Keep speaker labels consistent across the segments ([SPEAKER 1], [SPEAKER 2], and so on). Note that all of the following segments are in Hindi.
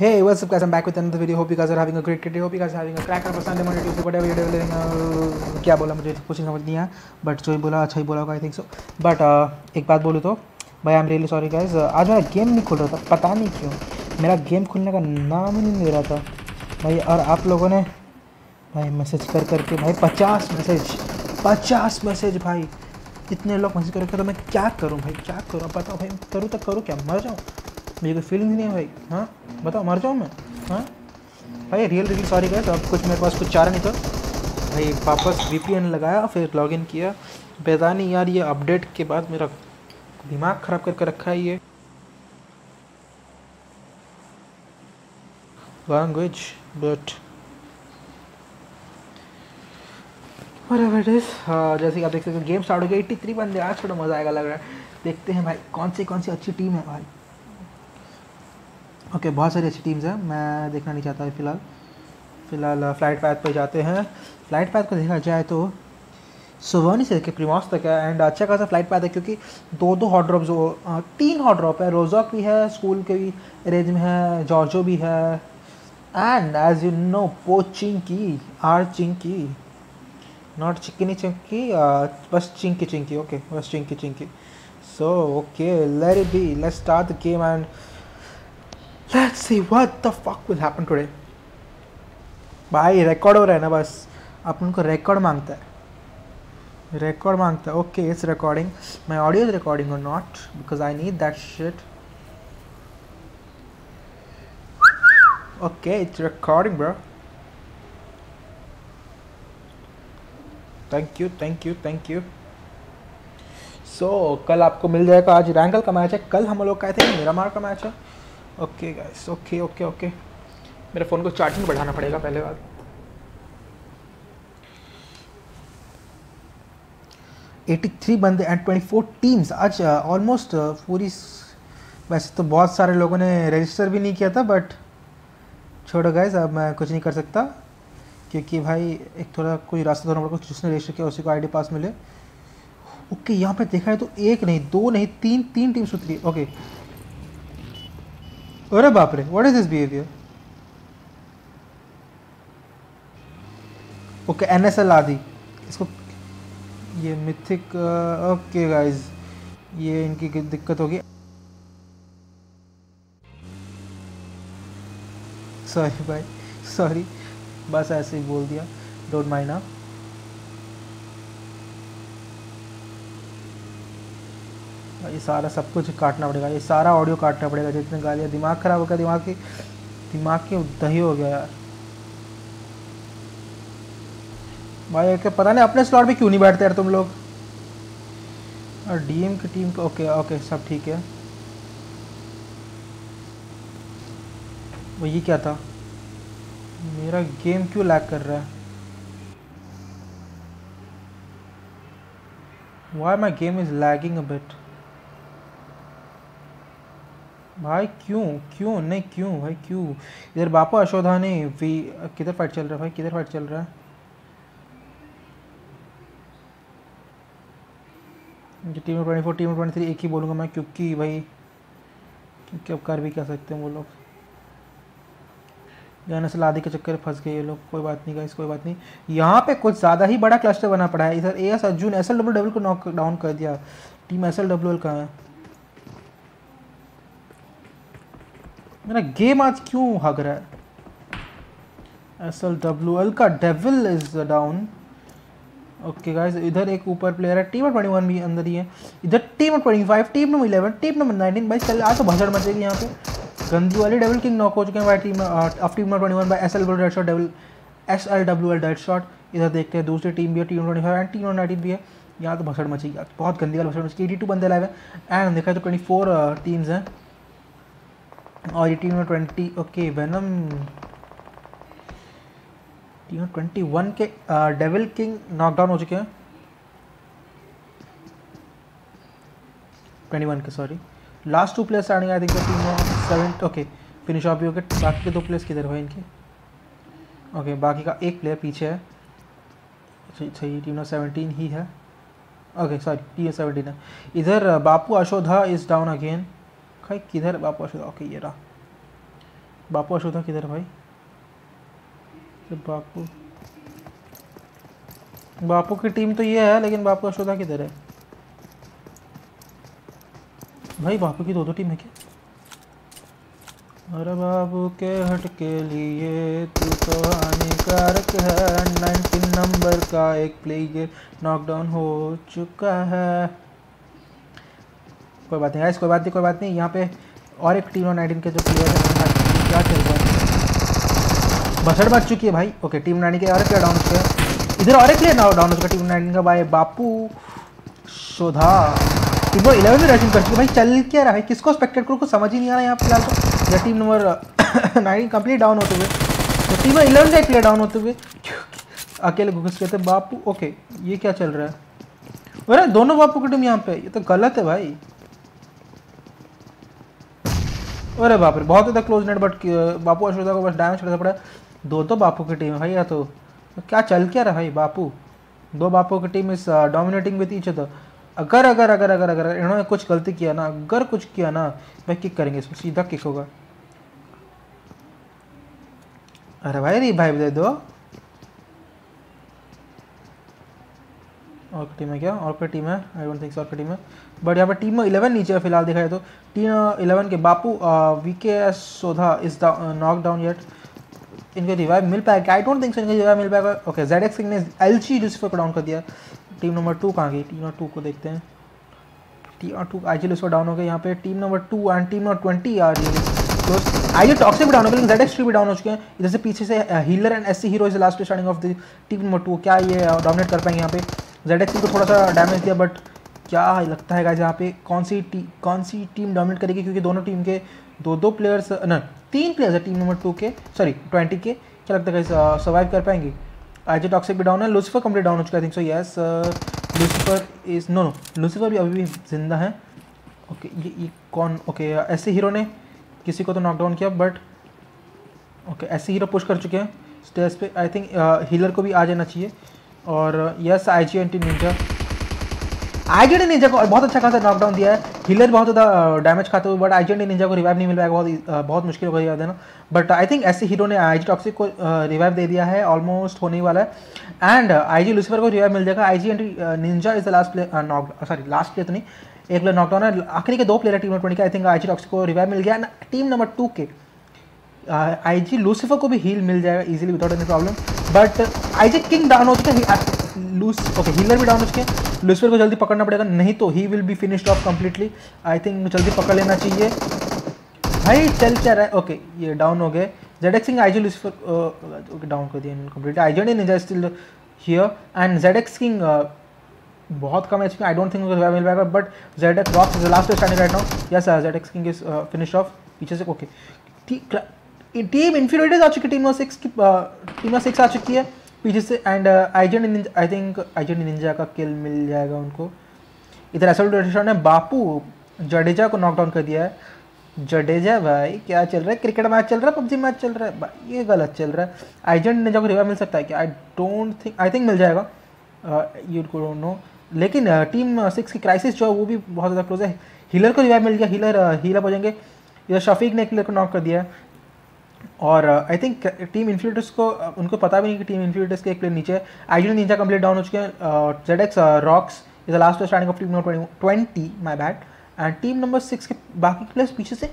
[SPEAKER 1] Hey, what's up guys? I'm back with another video. Hope you guys are having a great day. Hope you guys are having a cracker for Sunday, Monday, Tuesday, whatever you're doing. Uh, क्या बोला मुझे? कुछ समझ नहीं आया बट जो ही बोला अच्छा ही बोला होगा आई थिंक सो बट एक बात बोलूँ तो भाई I am really sorry guys आज मेरा गेम नहीं खुल रहा था पता नहीं क्यों। मेरा गेम खुलने का नाम ही नहीं ले रहा था। भाई और आप लोगों ने भाई मैसेज कर करके भाई पचास मैसेज पचास मैसेज भाई। इतने लोग मैसेज कर तो मैं क्या करूँ भाई? क्या करूँ? बताओ भाई करूँ तो करूँ क्या? मर जाऊँ। मुझे कोई फीलिंग नहीं है भाई। हाँ? बताओ मर जाऊँ मैं? हाँ? भाई रियल रियली सॉरी गए अब कुछ मेरे पास कुछ चारा नहीं था। भाई वापस वी लगाया फिर लॉगिन किया। नहीं यार ये अपडेट के बाद मेरा दिमाग ख़राब करके रखा है ये। लैंग्वेज बट whatever uh, जैसे कि आप देख सकते हो गेम स्टार्ट हो गया। एट्टी थ्री बंदे आज थोड़ा मज़ा आएगा लग रहा है। देखते हैं भाई कौन सी कौन सी अच्छी टीम है भाई। ओके okay, बहुत सारी अच्छी टीम्स हैं। मैं देखना नहीं चाहता फ़िलहाल। फ़िलहाल फ़्लाइट पैथ पर जाते हैं। फ़्लाइट पैथ को देखा जाए तो सुबह से लेकर प्रीमॉस तक है एंड अच्छा खासा फ़्लाइट पैथ है क्योंकि दो दो हॉट ड्रॉप जो तीन हॉट ड्रॉप है। रोजॉक भी है स्कूल के भी रेंज में है जॉर्जो भी है। एंड एज यू नो पो चिंकी आर चिंकी नॉट चिकनी चिंकी बस चिंकी चिंकी ओके बस Chinki Chinki so okay let it be let's start the game and let's see what the fuck will happen today भाई रिकॉर्ड हो रहा है ना बस। अपन को रिकॉर्ड माँगता है। रिकॉर्ड माँगता है। Okay it's recording my audio is recording और not because I need that shit okay it's recording bro thank you thank you thank you so कल आपको मिल जाएगा आज। रैंगल का मैच है। कल हम लोग का थे मेरा मार का मैच है। Okay guys okay okay okay मेरे फ़ोन को चार्जिंग बढ़ाना पड़ेगा पहले बात। एटी थ्री बंदे एंड ट्वेंटी फोर टीम्स आज ऑलमोस्ट uh, uh, पूरी वैसे तो बहुत सारे लोगों ने रजिस्टर भी नहीं किया था बट छोड़ो गाइस अब मैं कुछ नहीं कर सकता क्योंकि भाई एक थोड़ा कोई रास्ता ढूंढना पड़ेगा जिसने रजिस्टर किया उसी को आईडी पास मिले। ओके यहाँ पे देखा है तो एक नहीं दो नहीं तीन तीन टीम्स उतरी। ओके अरे बाप रे what is this behaviour okay N S L आदि। इसको, ये मिथिक ओके गाइज़ ये इनकी दिक्कत होगी। सॉरी भाई सॉरी बस ऐसे ही बोल दिया डोंट माइंड आप। ये सारा सब कुछ काटना पड़ेगा, ये सारा ऑडियो काटना पड़ेगा, जितने गालियाँ दिमाग ख़राब हो गया, दिमाग की दिमाग की दही हो गया यार। भाई क्या पता नहीं अपने स्लॉट पे क्यों नहीं बैठते यार तुम लोग? और डीएम की टीम का ओके ओके सब ठीक है। वो ये क्या था? मेरा गेम क्यों लैग कर रहा है? Why my game is lagging a bit? भाई क्यों? क्यों? नहीं, क्यों? भाई क्यों? इधर बापू अशोधा ने वी, किधर फाइट चल रहा है भाई? किधर फाइट चल रहा है? Team twenty four team twenty three एक ही बोलूँगा मैं, क्योंकि भाई, क्योंकि अब कर भी क्या सकते हैं वो लोग? जाने से लादी के चक्कर फंस गए ये लोग, कोई बात नहीं गाइस कोई बात नहीं। यहाँ पे कुछ ज़्यादा ही बड़ा क्लस्टर बना पड़ा है। इधर A S Arjun S L W W को नॉक डाउन कर दिया। Team S L W L का है? मेरा गेम आज क्यों हग रहा है? एस एल डब्ल्यू एल का devil is down okay guys इधर एक ऊपर प्लेयर है टीम ट्वेंटी वन भी अंदर ही है। इधर team twenty five team number eleven team number nineteen भाई, चल, आज तो भसड़ मचेगी यहाँ पे। गंदी वाली डेविल किंग नॉक हो चुके हैं भाई team of team twenty one by S L dead shot devil S L W L dead shot इधर देखते हैं, दूसरी टीम भी है team twenty five and team nineteen भी है। यहाँ तो भसड़ मचेगी बहुत गंदी वाली भसड़ मचेगी एटी टू बंदे लाइव है। एंड देखा तो ट्वेंटी फोर टीम्स हैं। और ये टीम में twenty, okay venom team twenty one के डेविल किंग नॉकडाउन हो चुके हैं। ट्वेंटी वन के सॉरी लास्ट टू प्लेयर्स आने आई थिंक टीम में सेवन ओके फिनिश ऑफ़ भी हो बाकी के दो प्लेयर्स किधर हुए इनके? ओके बाकी का एक प्लेयर पीछे है। अच्छा ये टीम में सेवनटीन ही। है ओके सॉरी टीम सेवनटीन है। इधर, बापू अशोधा इज़ डाउन अगेन खाई किधर बापू अशोधा ओके, ये रहा। बापू अशोधा किधर भाई? ये बापू। बापू की टीम तो ये है, लेकिन बापू अशोधा किधर है? भाई, बापू की दो दो टीम है क्या? अरे बाबू के हट के लिए तू तो हानिकारक है। नाइनटीन नंबर का एक प्लेयर नॉकडाउन हो चुका है। कोई बात नहीं गाइस कोई बात नहीं, कोई बात नहीं। यहाँ पे और एक टीम नाइनटीन के जो प्लेयर है क्या चल रहा है? बसड़ बच चुकी है भाई। ओके टीम नाइन के और प्लेयर डाउन हो इधर और एक प्लेयर डाउन हो चुका टीम नाइन का भाई, बापू, शोधा। टीम नंबर इलेवन में रशिंग कर चुकी भाई, चल क्या रहा है? किसको स्पेक्टेड को समझ ही नहीं आ रहा है यहाँ फ़िलहाल तो। या team number nine complete down होते हुए। तो टीम इलेवन का एक प्लेयर डाउन होते हुए। अकेले घुस गए थे। बापू ओके ये क्या चल रहा है? अरे, दोनों बापू की टीम यहाँ पे। ये तो गलत है भाई। अरे बाप रे बहुत ज़्यादा close net but Bapu Ashoka को बस डैमेज करना पड़ा। दो तो बापू की टीम है भाई या तो, तो क्या चल क्या रहा भाई बापू? दो बापू की टीम इस डोमिनेटिंग विथ ईच अदर अगर अगर अगर अगर अगर इन्होंने कुछ गलती किया ना अगर कुछ किया ना भाई किक करेंगे इसमें सीधा किक होगा। अरे भाई री भाई दे दो। और टीम है क्या? और टीम है? आई डोंट थिंक और टीम है? बट यहाँ पर टीम इलेवन नीचे फ़िलहाल देखा जाए तो। टीम इलेवन के Bapu V K S Sodha is the knock down yet इनको रिवाइव मिल पाएगा आई डोंट थिंक सो इनको रिवाइव मिल पाएगा ओके जेड एक्स ने एल ची लूसीफर को डाउन कर दिया। टीम नंबर टू कहाँ गई? टीम नंबर टू को देखते हैं। Team number two I G Lucifer down हो गए यहाँ पे। Team number two and team number twenty आ रही है आई जी टॉक्सिक भी डाउन हो लेकिन जेड एक्स भी डाउन हो चुके हैं। इधर से पीछे से healer and S C hero is last starting of the team number two क्या ये डोमिनेट कर पाएँगे यहाँ पे? जेड एक्स को थोड़ा सा डैमेज दिया बट क्या लगता है यहाँ पे? कौन सी टी, कौन सी टीम डोमिनेट करेगी? क्योंकि दोनों टीम के दो दो प्लेयर्स न, तीन प्लेयर्स है टीम नंबर टू के सॉरी ट्वेंटी के। क्या लगता है सर्वाइव कर पाएँगे? आई जी टॉक्सिक भी डाउन है लूसीफर कंप्लीट डाउन हो चुका है think so yes Lucifer is no no Lucifer भी अभी भी ज़िंदा है। ओके ये ये कौन ओके ऐसे हीरो ने किसी को तो नॉकडाउन किया बट ओके ऐसे हीरो पुश कर चुके हैं। स्टेज पे आई थिंक हीलर को भी आ जाना चाहिए। और yes I G N T ninja IZD ninja को बहुत अच्छा खासा नॉकडाउन दिया है। हिलर बहुत ज़्यादा डैमेज खाते हुए बट आईजेडी निंजा को रिवाइव नहीं मिल पाएगा बहुत बहुत मुश्किल हो गई देना बट आई थिंक ऐसे हीरो ने आई जी टॉक्सिक को रिवाइव दे दिया है। ऑलमोस्ट होने वाला है। एंड आई जी लूसीफर को रिवाइव मिल जाएगा। I G and ninja is the last player knock sorry last player तो नहीं। एक प्लेयर नॉकडाउन है। आखिरी के दो प्लेयर टीम नंबर ट्वेंटी का। I think I G toxic को रिवाइव मिल गया। एंड टीम नंबर टू के आई जी लूसीफर को भी हील मिल जाएगा easily without any problem but I G king down हो चुके लूस ओके हीलर भी डाउन हो चुके हैं। लूसीफर को जल्दी पकड़ना पड़ेगा, नहीं तो he will be finished off completely I think जल्दी पकड़ लेना चाहिए। भाई, चल क्या रहा है? ओके ये डाउन हो गए। Z X king I G Lucifer okay down कर दिया complete I G ninja still here and Z X king बहुत कम एच आई डोंट थिंक मिल पाएगा but Z X rocks is last standing right now yes Z X king is finished off पीछे से ओके टीम इन्फीरियरिटीज आ चुकी है टीम सिक्स की टीम सिक्स आ चुकी है। पीछे से एंड आईजेंट आई थिंक आईजेंट निंजा का किल मिल जाएगा उनको। इधर एसोल ने बापू, जडेजा को नॉकडाउन कर दिया है। जडेजा भाई, क्या चल रहा है? क्रिकेट मैच चल रहा है? पबजी मैच चल रहा है? भाई, ये गलत चल रहा है। आईजेंट निंजा को रिवाइव मिल सकता है क्या? I don't think I think मिल जाएगा। यू डोंट नो लेकिन टीम सिक्स की क्राइसिस जो है, वो भी बहुत ज़्यादा क्लोज है। हीलर को रिवाइव मिल गया। हीलर हीलर हो जाएँगे। इधर शफीक ने एक प्लेयर को नॉक कर दिया। और आई थिंक टीम इन्फिनिटर्स को uh, उनको पता भी नहीं कि टीम इन्फिनिटर्स के एक प्लेयर नीचे है। आइडियल निंजा कंप्लीट डाउन हो चुके हैं Z X rocks is the last starting of team number twenty my bad and team number six के बाकी प्लेयर्स पीछे से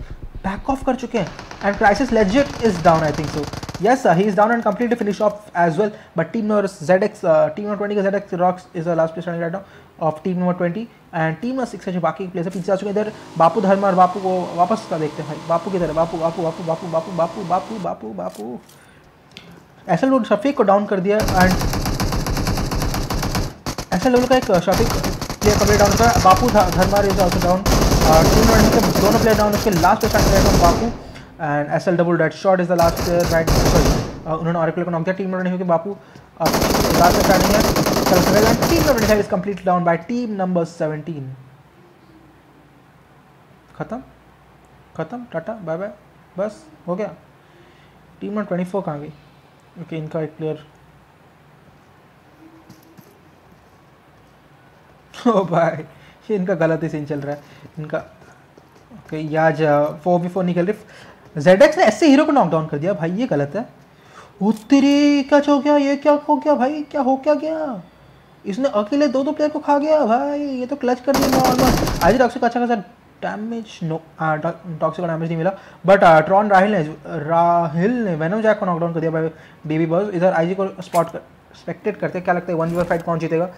[SPEAKER 1] बैक ऑफ़ कर चुके हैं। And crisis legit is down I think so yes uh, he is down and completely finished off as well but team number zx uh, team number 20 का zx rocks is the last place running right now. Of team number 20 and team number 6 है बाकी प्लेयर्स पीछे आ चुके इधर। बापू धर्म और बापू को वापस का देखते हैं भाई। बापू किधर है? बापू बापू बापू बापू बापू बापू बापू बापू बापू। ऐसा लोग शफीक को डाउन कर दिया एंड ऐसा लेवल का एक शफीक प्लेयर कंप्लीट डाउन था बापू धर्मार इज़ ऑल्सो डाउन टीम के दोनों प्लेयर डाउन उसके लास्ट पे start Bapu. And S L double dead shot is the last right sorry उन्होंने और को नॉक किया टीम नहीं हुई बापू। लास्ट पे स्टार्टिंग है। चल and team number 25 is complete down by team number 17 खत्म? खत्म? टाटा? बाय बाय बस, हो गया। टीम नंबर 24 कहाँ गई? ओके इनका एक प्लेयर ओ भाई ये इनका गलत ही सीन चल रहा है। इनका ओके याज फोर बी फोर निकल रही। जेड ने ऐसे हीरो को नॉकडाउन कर दिया। भाई, ये गलत है। उत्तरी, क्या हो गया? ये क्या हो गया भाई? क्या हो क्या गया? इसने अकेले दो दो प्लेयर को खा गया, भाई, ये तो क्लच कर दिया नॉर्मल आज टॉक्सिक अच्छा खासा डैमेज नो टॉक्सिक का डैमेज नहीं मिला। बट ट्रॉन राहिल ने राहिल ने वेनम जैक को नॉकडाउन कर दिया भाई बेबी बॉस इधर आईजी को स्पॉट कर स्पेक्टेड करते हैं, क्या लगता है वन वी फाइट कौन जीतेगा?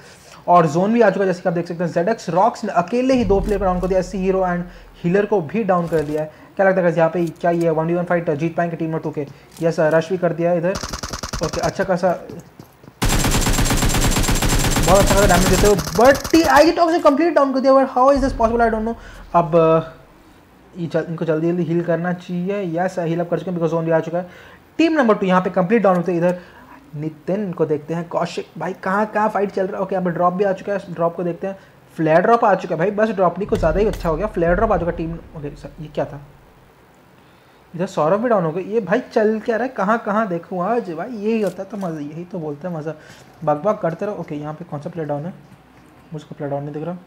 [SPEAKER 1] और जोन भी आ चुका है, जैसे कि आप देख सकते हैं जेड एक्स रॉक्स ने अकेले ही दो प्लेयर को डाउन कर दिया। एस हीरो एंड हीलर को भी डाउन कर दिया है। क्या लगता है यहाँ पे क्या ये वन वी वन फाइट जीत पाएँगे टीम नंबर टू के यस रश भी कर दिया इधर। ओके अच्छा खासा बहुत अच्छा खासा डैमेज देते हो बट टी आई टॉक से कंप्लीट डाउन कर दिया but how is this possible I don't know अब ये चल, इनको जल्दी जल्दी हील करना चाहिए यस हील अप कर चुके हैं बिकॉज़ जोन भी आ चुका है। टीम नंबर टू यहाँ पे कंप्लीट डाउन होते हैं इधर नितिन को देखते हैं कौशिक भाई कहाँ कहाँ फाइट चल रहा है? ओके यहाँ पे ड्रॉप भी आ चुका है ड्रॉप को देखते हैं। फ्लैट ड्रॉप आ चुका है भाई बस ड्रॉप नहीं कुछ ज़्यादा ही अच्छा हो गया फ्लैट ड्रॉप आ चुका टीम ओके सर ये क्या था? इधर सौरभ भी डाउन हो गए। ये भाई चल क्या रहा है? कहाँ कहाँ देखूँ आज? भाई यही होता है तो मज़ा, यही तो बोलते हैं मज़ा। बग बग करते रहो। ओके यहाँ पे कौन सा प्ले डाउन है? मुझको प्ले डाउन नहीं दिख रहा।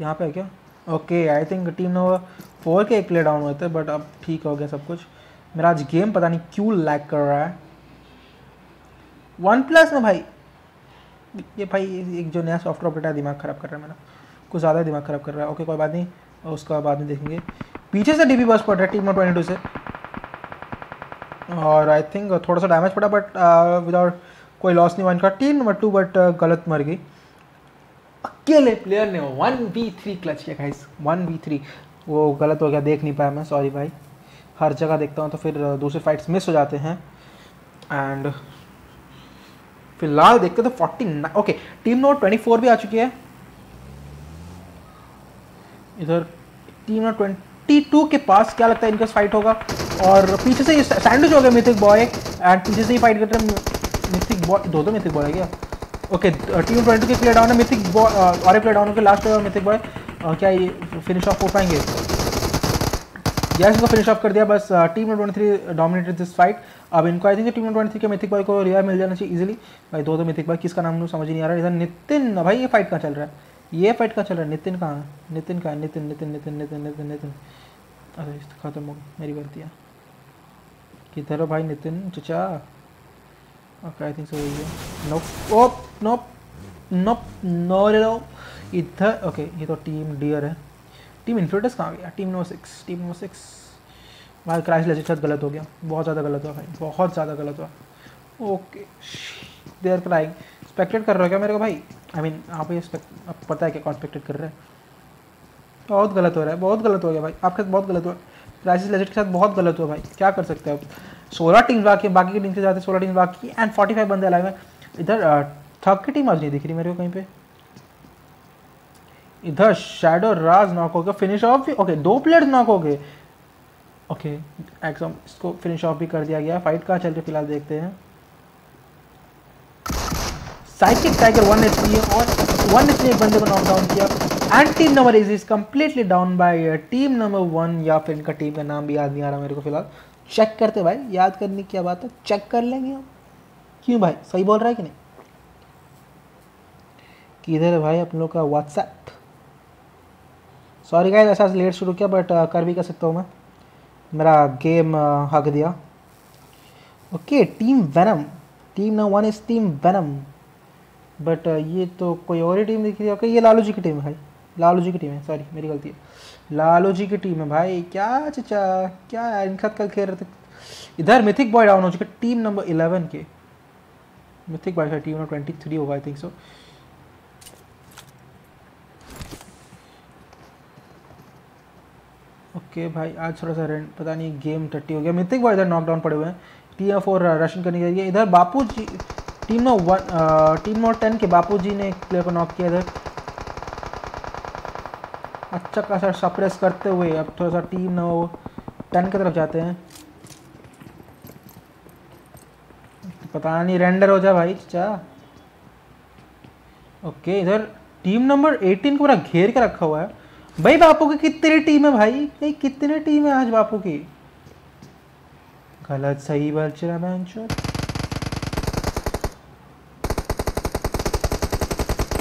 [SPEAKER 1] यहाँ पे है क्या? Okay I think team number four के एक प्लेयर डाउन थे बट अब ठीक हो गया सब कुछ। मेरा आज गेम पता नहीं क्यों लैक कर रहा है। वन प्लस में भाई, ये भाई एक जो नया सॉफ्टवेयर अपडेट है दिमाग ख़राब कर रहा है मेरा। कुछ ज़्यादा दिमाग ख़राब कर रहा है। ओके कोई बात नहीं, उसका बाद में देखेंगे। पीछे से डीबी बस पड़ रहा है टीम ट्वेंटी टू से। और आई थिंक थोड़ा सा डैमेज पड़ा बट विदाउट uh, कोई लॉस नहीं वन का टीम नंबर टू बट गलत मर गई। अकेले प्लेयर ने वन वी थ्री क्लच किया गाइस वन वी थ्री वो गलत हो गया देख नहीं पाया मैं सॉरी भाई। हर जगह देखता हूँ तो फिर uh, दूसरे फाइट्स मिस हो जाते हैं। एंड फ़िलहाल देखते तो forty okay team number twenty four भी आ चुकी है। इधर टीम नंबर ट्वेंटी टू के पास क्या लगता है इनका फाइट होगा? और पीछे से सैंडविच हो गया मिथिक बॉय एंड पीछे से ही फाइट करते हैं मिथिक बॉय दो दो मिथिक बॉय है क्या? ओके टीम ट्वेंटी के प्लेयर डाउन है मिथिक बॉय और प्लेयर डाउन के लास्ट प्लेयर मिथिक बॉय क्या ये फिनिश ऑफ़ हो पाएँगे? यस इसको फिनिश ऑफ़ कर दिया, बस team twenty three dominated this fight अब इनको I think team twenty three के मिथिक बॉय को रिया मिल जाना चाहिए इजीली भाई, दो दो मिथिक बॉय किसका नाम समझ नहीं आ रहा है इधर नितिन, भाई, ये फाइट कहाँ चल रहा है? ये फाइट कहाँ चल रहा है? नितिन कहाँ है? नितिन कहाँ नितिन नितिन नितिन नितिन नितिन नितिन। अरे खत्म हो मेरी गलती है। किधर हो भाई नितिन? चचा। Okay I think so nope op nope nope no रे नो इधर ओके ये तो टीम डियर है। टीम इन्फ्लूटस कहाँ गया? Team number six team number six भाई क्राइस लेजिट गलत हो गया। बहुत ज़्यादा गलत हुआ भाई। बहुत ज़्यादा गलत हुआ। ओके देर क्राइंग एक्सपेक्टेड कर रहे हो क्या मेरे को भाई? आई मीन आप ये पता है क्या कॉन्सपेक्टेड कर रहे हैं। बहुत गलत हो रहा है, बहुत गलत हो गया भाई। आपके साथ बहुत गलत हुआ। क्राइसिस लेजेट के साथ बहुत गलत हुआ भाई। क्या कर सकते हैं आप सोलह टीम बाकी बाकी की टीम से जाते हैं सोलह टीम बाकी एंड फोर्टी फाइव बंदे अलग हैं। इधर थक की टीम आज नहीं दिख रही मेरे को कहीं पे। इधर शैडो राज नॉक हो गया फिनिश ऑफ़ भी ओके दो प्लेयर्स नॉक हो गए। ओके एक्सम इसको फिनिश ऑफ़ भी कर दिया गया। फाइट कहाँ चल रही फ़िलहाल देखते हैं। साइकिक टाइगर वन एच और वन एच बंदे को नॉक डाउन किया। And team number is is completely down by team number one या फिर इनका टीम का नाम भी याद नहीं आ रहा मेरे को फ़िलहाल। चेक करते भाई याद करने की क्या बात है? चेक कर लेंगे हम। क्यों भाई? सही बोल रहा है कि नहीं? किधर है भाई अपन लोग का व्हाट्सएप सॉरी गाइस ऐसा लेट शुरू किया बट uh, कर भी कर सकता हूँ मैं। मेरा गेम uh, हक दिया। Okay team venom team number one is team venom but uh, ये तो कोई और ही टीम दिख रही है? ओके ये लालू जी की टीम है भाई। लालू जी की टीम है सॉरी मेरी गलती है। लालू जी की टीम है भाई। क्या चचा क्या इनके साथ कल खेल रहे थे? इधर मिथिक बॉय डाउन हो चुके टीम नंबर इलेवन के। Mythic boy team number twenty three होगा आई थिंक सो ओके भाई आज थोड़ा सा रेंट पता नहीं गेम टट्टी हो गया। मिथिक बॉय इधर नॉकडाउन पड़े हुए हैं। टी एफ़ फोर रशिंग करने के लिए। इधर Bapu ji team number one team number ten के बापू जी ने एक प्लेयर को नॉक किया इधर। अच्छा खासा सप्रेस करते हुए अब थोड़ा सा टीम नंबर टेन की तरफ़ जाते हैं। पता नहीं रेंडर हो जाए भाई चाचा ओके इधर टीम नंबर 18 को पूरा घेर के रखा हुआ है। भाई बापू की कितनी टीम है भाई? भाई कितनी टीम है आज बापू की? गलत सही बच रहा है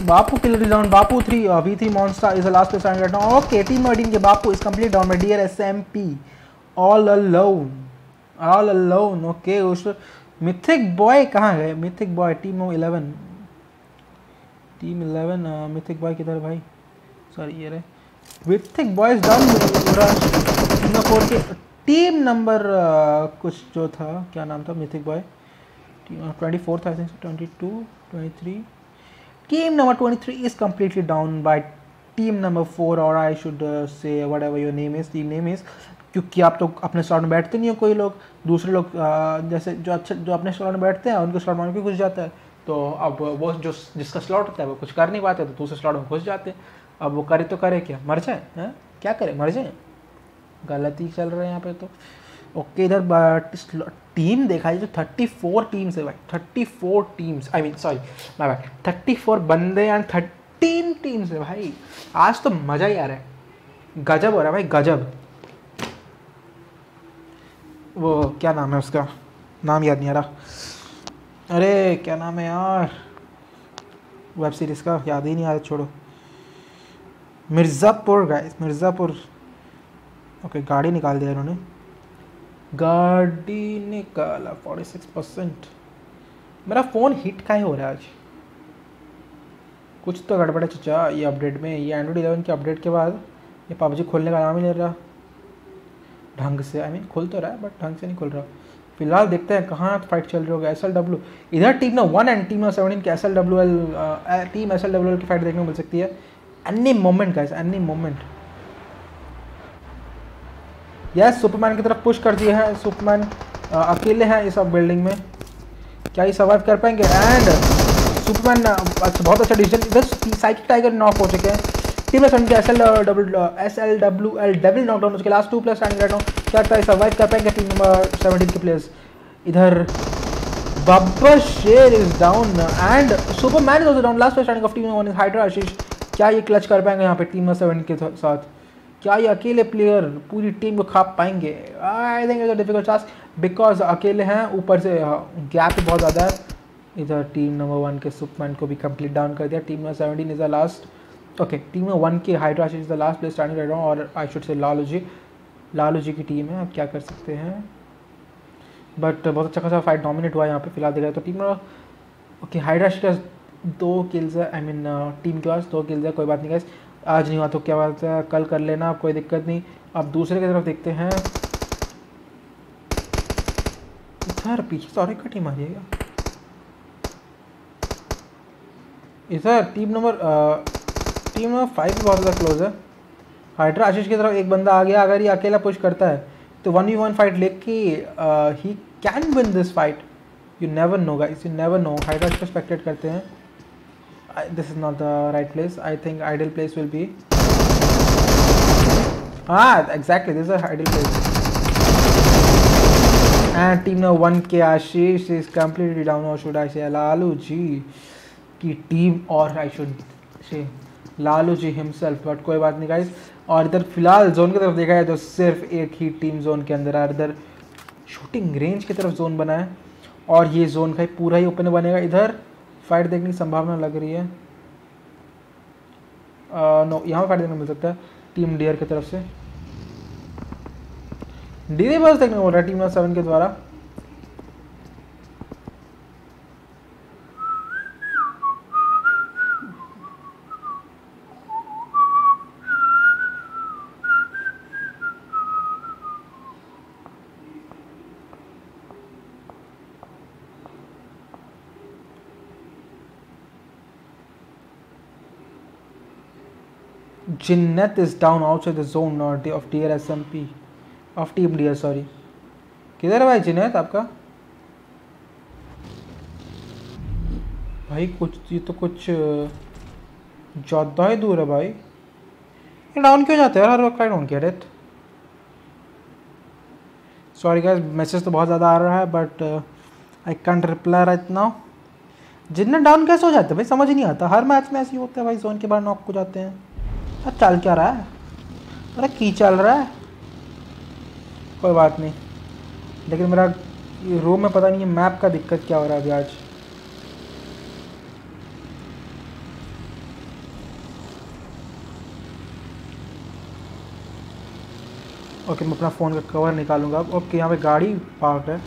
[SPEAKER 1] Is down. Bapu 3, uh, V3 monster is the last place standing right now. Okay, team Merdin के Bapu is complete down by DRSMP. All alone all alone okay उस मिथिक बॉय कहाँ गए? Mythic boy team eleven team eleven mythic boy किधर भाई? सॉरी ये रहे. मिथिक बॉयज़ डन फोर के टीम नंबर कुछ जो था क्या नाम था? Mythic boy twenty I think twenty two twenty three number twenty three is completely down by team number four और I should say whatever your name is team name is क्योंकि आप तो अपने स्लॉट में बैठते नहीं हो कोई लोग, दूसरे लोग जैसे जो अच्छे, जो अपने स्लॉट में बैठते हैं, उनके स्लॉट में भी घुस जाता है। तो अब वो जो, जिसका स्लॉट होता है, वो कुछ कर नहीं पाते तो दूसरे स्लॉट में घुस जाते हैं। अब वो करे तो करे क्या? मर जाए, हैं? क्या करे? मर जाए? गलत ही चल रहे हैं यहाँ पे तो। ओके, इधर टीम देखा जाए तो थर्टी फोर टीम्स है भाई thirty four teams I mean sorry my thirty four बंदे एंड थर्टीन टीम्स है भाई। आज तो मज़ा ही आ रहा है। गजब हो रहा है भाई, गजब। वो क्या नाम है उसका? नाम याद नहीं आ रहा। अरे, क्या नाम है यार? वेब सीरीज़ का, याद ही नहीं आ रहा, छोड़ो। मिर्ज़ापुर गाइस मिर्ज़ापुर। ओके गाड़ी निकाल दिया इन्होंने। गाड़ी निकाला फोर्टी सिक्स परसेंट मेरा फ़ोन हिट का ही हो रहा है आज। कुछ तो गड़बड़ है चचा, ये अपडेट में, ये एंड्रॉइड इलेवन के अपडेट के बाद, ये पबजी खोलने का नाम ही ले रहा। ढंग से आई मीन खुल तो रहा है बट ढंग से नहीं खुल रहा। फ़िलहाल देखते हैं कहाँ फाइट चल रही होगी एस एल डब्ल्यू इधर टीम ना वन एंड टीम ना सेवनटीन के S L W L team S L W L की फाइट देखने को मिल सकती है। एनी मोमेंट का एनी मोमेंट यस सुपरमैन की तरफ़ पुश कर दिए हैं सुपरमैन अकेले हैं इस बिल्डिंग में। क्या ये सर्वाइव कर पाएँगे? एंड सुपरमैन अच्छा बहुत अच्छा डिसीज़न इधर साइकिल टाइगर नॉक हो चुके हैं। Team S S L W S L W L devil knockdown उसके लास्ट टू प्लेस रहता हूँ क्या लगता है सर्वाइव कर पाएँगे टीम नंबर सेवनटीन के प्लेयर्स इधर Babbar Sher is down and superman is also down last standing of team one hydra Ashish क्या ये क्लच कर पाएँगे यहाँ पे टीम नंबर सेवन के साथ? क्या ये अकेले प्लेयर पूरी टीम को खा पाएँगे? I think is a difficult task because अकेले हैं, ऊपर से गैप बहुत ज़्यादा है। इधर टीम नंबर वन के सुपमैन को भी कंप्लीट डाउन कर दिया। Team number seventeen is the last okay team number one के हाइड्राश is the last place standing हूँ और आई शुड से लालू जी लालू जी की टीम है, आप क्या कर सकते हैं? बट बहुत अच्छा खासा फाइट डोमिनेट हुआ यहाँ पे फ़िलहाल देखा तो। टीम ओके हाइड्राश दो किल्स है आई मीन टीम के पास दो किल्स है, कोई बात नहीं गैस आज नहीं हुआ तो क्या बात है? कल कर लेना, कोई दिक्कत नहीं। अब दूसरे की तरफ़ देखते हैं। इधर पीछे से और एक टीम आ जाएगा इधर team number team number five बहुत ज़्यादा क्लोज है। हाइड्रा आशीष की तरफ़ एक बंदा आ गया, अगर ये अकेला पुश करता है तो वन वी वन फाइट लेके ही can win this fight you never know guys you never know hydra को स्पेक्टेट करते हैं। I, this is not the right place. I think ideal place will be. Ah, exactly. This is an ideal place. And team number one के आशीष is completely down or should I say Lalu ji की टीम और I should say Lalu ji himself but कोई बात नहीं guys और इधर फ़िलहाल जोन की तरफ़ देखा है तो सिर्फ़ एक ही टीम जोन के अंदर है इधर शूटिंग रेंज की तरफ़ जोन बना है और ये जोन का पूरा ही ओपन बनेगा इधर फाइट देखने की संभावना लग रही है। नो यहाँ फाइट देखने को मिल सकता है टीम डियर की तरफ़ से। डी बस देखने को मिल रहा है टीम सेवन के द्वारा। Jinnat is down outside the zone of DRSMP of Team DR sorry. किधर है भाई जिन्नत आपका? भाई कुछ, ये तो कुछ ज़्यादा ही दूर है भाई। ये डाउन क्यों जाते हैं हर वक्त डाउन किया रेट सॉरी गाइस मैसेज तो बहुत ज़्यादा आ रहा है but I can't reply right now Jinnat down कैसे हो जाते हैं भाई? समझ नहीं आता। हर मैच में ऐसे ही होता है भाई जोन के बाहर नॉक हो जाते हैं। अरे चल क्या रहा है? अरे की चल रहा है? कोई बात नहीं। लेकिन मेरा रूम में पता नहीं है मैप का दिक्कत क्या हो रहा है अभी आज। ओके मैं अपना फ़ोन का कवर निकालूँगा। ओके यहाँ पे गाड़ी पार्क है।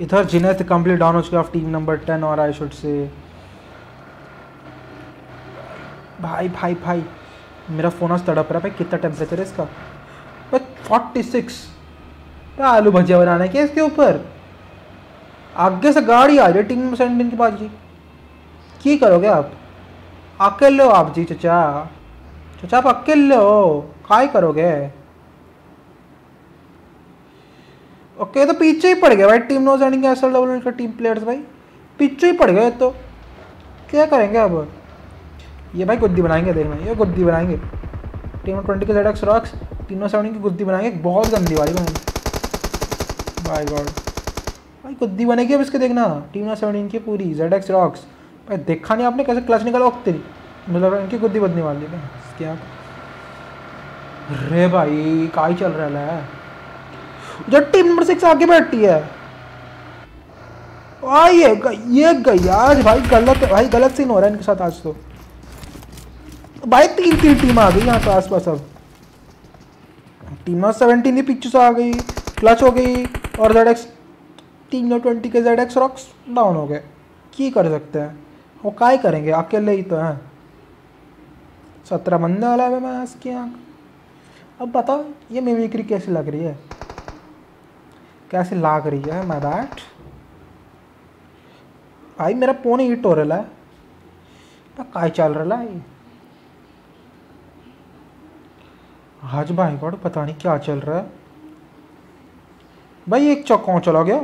[SPEAKER 1] इधर जिनेत कंप्लीट डाउन हो चुका है। टीम नंबर टेन और आई शुड से भाई भाई भाई। मेरा फ़ोन आज तड़प रहा है, भाई, कितना टेम्परेचर है इसका? भाई फोर्टी सिक्स आलू भजिया बनाने के इसके ऊपर? आगे से गाड़ी आ जाए टीम सेंडिन के पास जी। की करोगे आप? अकेले हो आप जी, चचा। चचा, आप अकेले हो। काय करोगे? ओके तो पीछे ही पड़ गया भाई, team no sending S L W का टीम प्लेयर्स भाई। पीछे ही पड़ गए तो। क्या करेंगे अब? ये भाई गुद्दी बनाएँगे देखना ये गुद्दी बनाएँगे। टीम ट्वेंटी के जेड एक्स रॉक्स तीनों सेवनिंग की गुद्दी बनाएँगे बहुत गंदी वाली बनाएँगे बाय गॉड भाई गुद्दी बनेगी अब इसके देखना। टीम सेवनिंग की पूरी जेड एक्स रॉक्स भाई देखा नहीं आपने कैसे क्लच निकाला तेरी मतलब इनकी गुद्दी बदने वाली है क्या? रे भाई का ही चल रहा है? जब टीम नंबर सिक्स आगे बैठती है। आ ये ये आज भाई गलत भाई गलत सीन हो रहा है इनके साथ आज तो। भाई, तीन तीन टीम आ गई यहाँ पे आस पास अब। टीम सेवनटीन की पिक्चर्स आ गई क्लच हो गई और जेड एक्स तीन ट्वेंटी के जेड एक्स रॉक्स डाउन हो गए। की कर सकते हैं? वो काय करेंगे? अकेले ही तो हैं। सत्रह बंदे वाला है मैं इसकी आँख। अब बताओ, ये मिमिक्री कैसी लग रही है? कैसी लाग रही है? मैं बैट भाई, मेरा फ़ोन हीट हो रहा है। तो काय चल रहा है? आज भाई गॉड, पता नहीं क्या चल रहा है। भाई एक चौकों चला गया।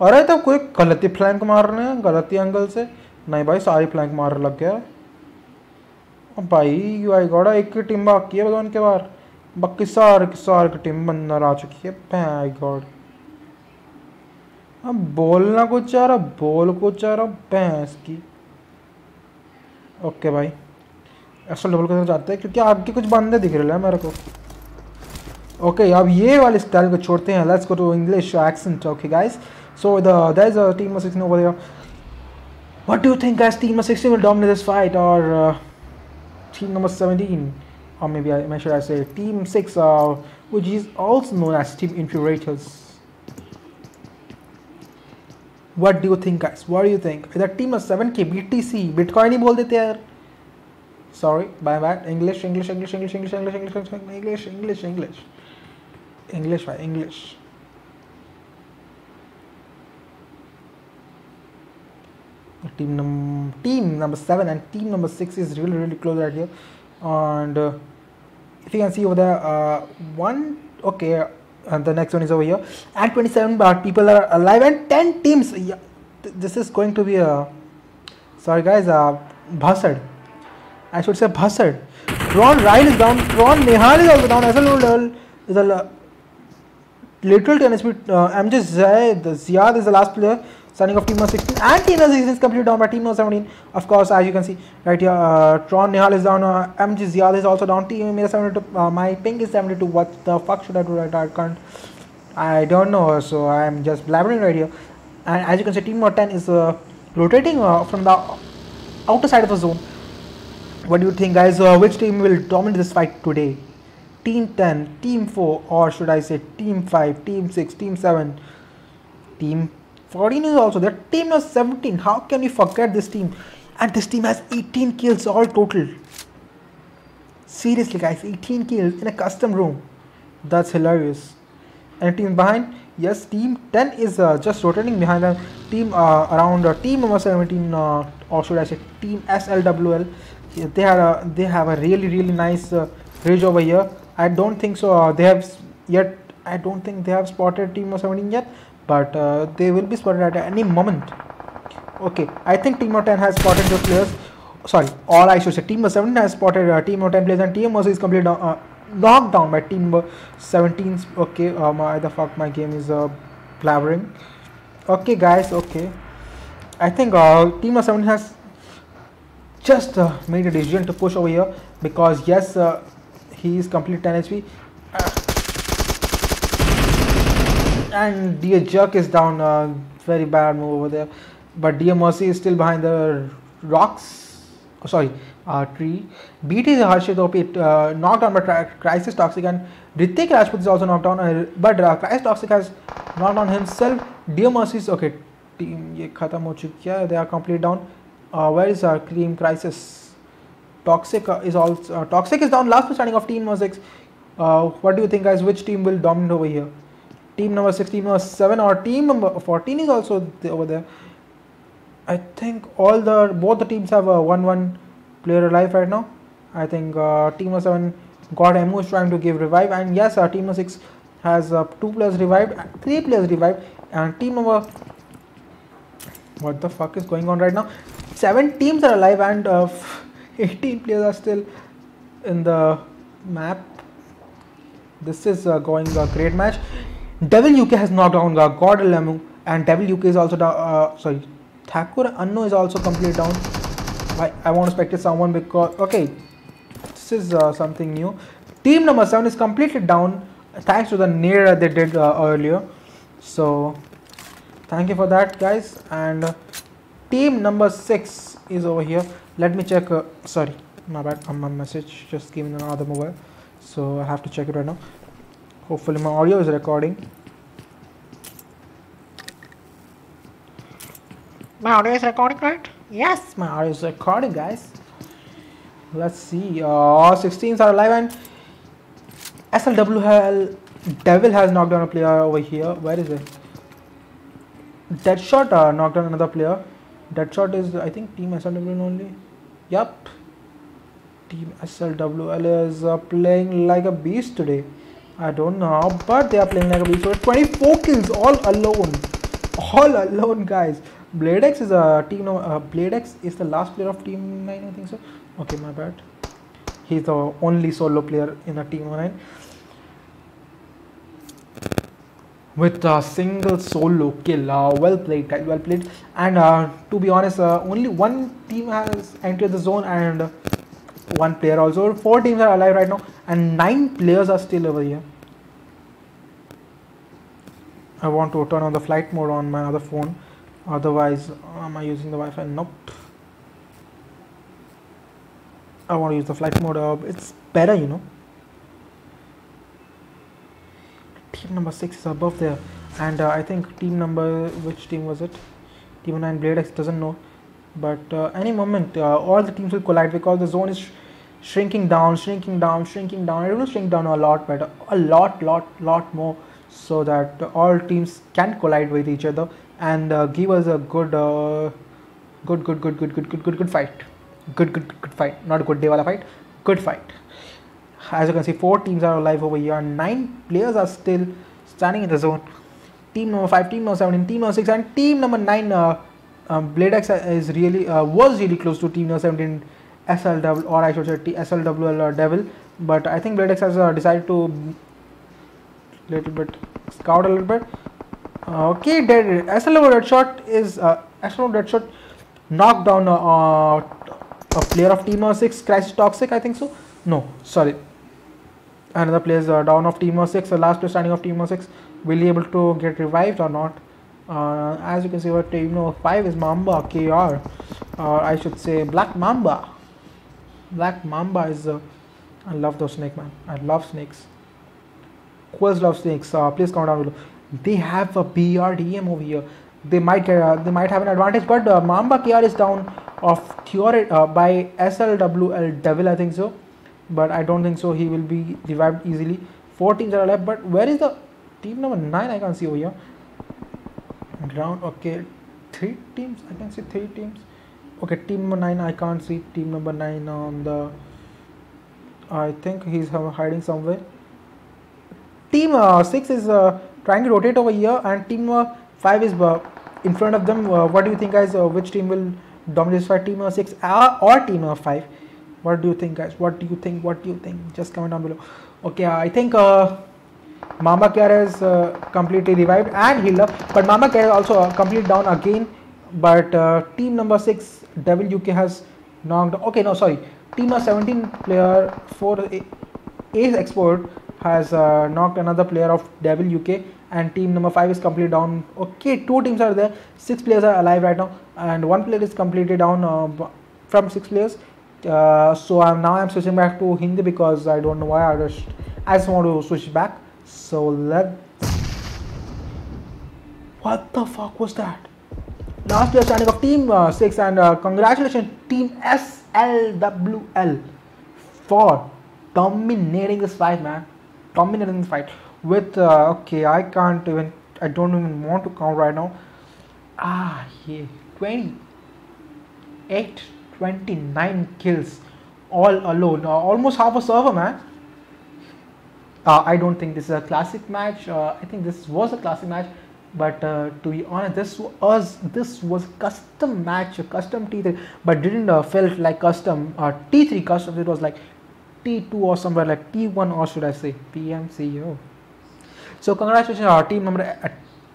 [SPEAKER 1] अरे तो कोई गलती फ्लैंक मार रहे हैं, गलती एंगल से। नहीं भाई, सारी फ्लैंक मार लग गया भाई भाई गॉड, एक की टीम बाकी है बताओ उनके बार बाकी सारे की सारे की टीम बंदर आ चुकी है। भाई गॉड। अब बोलना कुछ चाह रहा बोल कुछ चाह रहा भैंस की। ओके भाई। एक्स्ट्रा लेवल करना चाहते हैं क्योंकि आपके कुछ बंदे दिख रहे हैं मेरे को। ओके okay, अब ये वाले स्टाइल को छोड़ते हैं। Let's go to English accent okay guys so the that is a team of 16 over here what do you think guys team of 16 will dominate this fight or team number 17 or maybe I may should I say team 6 are which is also known as team infuriators what do you think guys what do you think is that team of 7 के बीटीसी बिटकॉइन ही बोल देते हैं यार। Sorry by bad english english english english english english english english english english english by english team num team number seven and team number six is really really close right here and uh, if you can see over there uh, one okay and the next one is over here and 27 but people are alive and 10 teams yeah, th this is going to be a sorry guys uh buzzard I should say Bhassad. Ron Ryle is down. Ron Nehal is also down. As well is a literal tennis with uh, MJ Zayed. Ziad is the last player. Signing off team number 16 and team number 16 is completely down by team number 17 of course as you can see right here uh, Tron Nihal is down. Uh, MG is also down. Team number 72 uh, my ping is 72 what the fuck should I do? Right I can't I don't know. So I'm just blabbering right here. And as you can see team number 10 is uh, rotating uh, from the outer side of the zone what do you think guys? Uh, which team will dominate this fight today? Team 10 team 4 or should i say team 5 team 6 team 7 team 14 is also there. Team is 17 how can we forget this team? And this team has 18 kills all total. Seriously guys 18 kills in a custom room. That's hilarious. And team behind? Yes team 10 is uh, just rotating behind them. Team uh, around uh, team number 17 uh, or should i say team slwl they had a they have a really really nice uh, ridge over here. I don't think so uh, they have yet i don't think they have spotted team of 17 yet but uh, they will be spotted at any moment. Okay i think team of 10 has spotted the players. Sorry or i should say team of 17 has spotted uh, team of 10 players and team of is completely uh, knocked down by team 17 okay uh, my the fuck my game is uh, blabbering. Okay guys okay. I think uh, team of 17 has just uh, made a decision to push over here because yes uh, he is complete 10 HP uh, and dear jerk is down uh, very bad move over there. But dear mercy is still behind the rocks. Oh, sorry uh, tree. BT is Harshit OP uh, knocked down by Crisis Toxic and Ritik Rajput is also knocked down uh, but uh, Crisis Toxic has knocked down himself. Dear mercy is okay team ye khatam ho chuki they are completely down. Uh, where is our Cream Crisis? Toxic uh, is also uh, Toxic is down. Last standing of Team number six. Uh, what do you think, guys? Which team will dominate over here? Team number six, team number seven, or team number fourteen is also over there. I think all the both the teams have a one-one player alive right now. I think uh, team number seven got Emu is trying to give revive, and yes, uh, team number six has uh, two players revived, three players revived, and team number what the fuck is going on right now? Seven teams are alive, and uh, 18 players are still in the map. This is uh, going a great match. Devil UK has knocked down uh, God Lemu, and Devil UK is also down. Uh, sorry, Thakur Anno is also completely down. I, I want to spectate someone because okay, this is uh, something new. Team number seven is completely down thanks to the near they did uh, earlier. So thank you for that, guys. And uh, team number six is over here. Let me check. Uh, sorry, my bad. On my message just came in another mobile, so I have to check it right now. Hopefully my audio is recording. My audio is recording, right? Yes, my audio is recording, guys. Let's see. Uh, 16s are alive and SLWL Devil has knocked down a player over here. Where is it? Deadshot uh, knocked down another player. Deadshot is, I think, Team SLWL only. Yup. Team SLWL is uh, playing like a beast today. I don't know but they are playing like a beast. So 24 kills all alone. All alone, guys. Bladex is a team. No, Uh, Bladex is the last player of Team 9, I think so. Okay, my bad. He's the only solo player in a Team 9 with a single solo kill. Uh, well played. Well played. And uh, to be honest, uh, only one team has entered the zone and one player also. Four teams are alive right now, and nine players are still over here. I want to turn on the flight mode on my other phone. Otherwise, am I using the Wi-Fi? Nope. I want to use the flight mode. Uh, it's better, you know. Number six is above there, and uh, I think team number which team was it? Team nine Blade X doesn't know, but uh, any moment uh, all the teams will collide because the zone is sh shrinking down, shrinking down, shrinking down. It will shrink down a lot better, a lot, lot, lot more, so that all teams can collide with each other and uh, give us a good, uh, good, good, good, good, good, good, good, good fight. Good, good, good fight. Not a good day wala fight. Good fight. As you can see, four teams are alive over here. Nine players are still standing in the zone. Team number five, team number seven, team number six, and team number nine. Uh, um, Blade X is really uh, was really close to team number seventeen. SLW or I should say SLWL or Devil, but I think Blade X has uh, decided to little bit scout a little bit okay dead SLO Deadshot is uh, SLO Deadshot knocked down uh, uh, a player of team number 6 Crisis Toxic I think so no sorry another player is uh, down of team of 6 the last player standing of team of 6 will he able to get revived or not? Uh, as you can see what team number 5 is Mamba KR or I should say Black Mamba. Black Mamba is uh, I love those snake man. I love snakes. Who else loves snakes? Uh, please comment down below. They have a BRDM over here. They might uh, they might have an advantage, but uh, Mamba KR is down of Theoret uh, by SLWL Devil, I think so, but I don't think so. He will be revived easily. Four teams are left, but where is the team number nine? I can't see over here. Ground, okay, three teams. I can see three teams. Okay, team number nine. I can't see team number nine on the. I think he's hiding somewhere. Team uh, six is uh, trying to rotate over here and team uh, 5 is uh, in front of them uh, what do you think guys uh, which team will dominate team 6 or team 5 what do you think guys? What do you think? What do you think? Just comment down below. Okay uh, i think uh, mamba care is uh, completely revived and healed up. But mamba care also completely down again. But team number 6 devil uk has knocked okay no sorry. Team number 17 player for ace export has uh, knocked another player of Devil UK and team number 5 is completely down. Okay, two teams are there, 6 players are alive right now. And one player is completely down uh, from 6 players uh, so I'm, now I'm switching back to Hindi because I don't know why I just I just want to switch back. So let what the fuck was that? Last year standing of team uh, 6 and uh, congratulations team SLWL for dominating this fight man. Dominating this fight. With uh, okay I can't even I don't even want to count right now. Ah yeah 28 29 kills all alone. Uh, almost half a server man. Uh, I don't think this is a classic match. Uh, I think this was a classic match but uh, to be honest this was this was custom match custom t3 but didn't uh, felt like custom uh, t3 custom. It was like t2 or somewhere like t1 or should i say pmco so congratulations our team number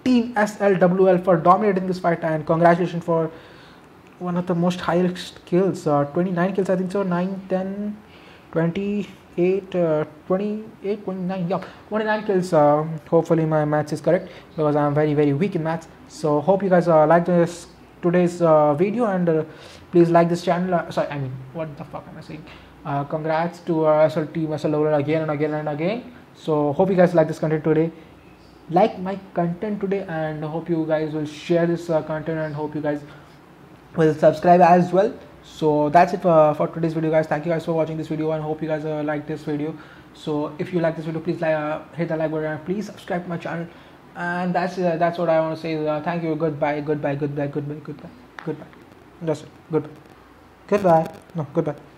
[SPEAKER 1] team slwl for dominating this fight and congratulations for one of the most highest kills uh, 29 kills i think so 9 10 20 8 uh, 28 29 yeah 29 kills uh, hopefully my maths is correct because i'm very very weak in maths. So hope you guys uh, like this today's uh, video and uh, please like this channel uh, sorry i mean what the fuck am i saying? Congrats to uh, SL team SL again and again and again. So hope you guys like this content today. Like my content today and hope you guys will share this content and hope you guys will subscribe as well. So that's it for, for today's video guys. Thank you guys for watching this video and hope you guys uh, like this video. So if you like this video please like uh, hit the like button please subscribe to my channel. And that's uh, that's what i want to say. Uh, thank you. Goodbye goodbye goodbye goodbye goodbye goodbye. That's it. Goodbye. Goodbye. No goodbye